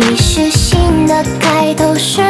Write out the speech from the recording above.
你是新的开头是。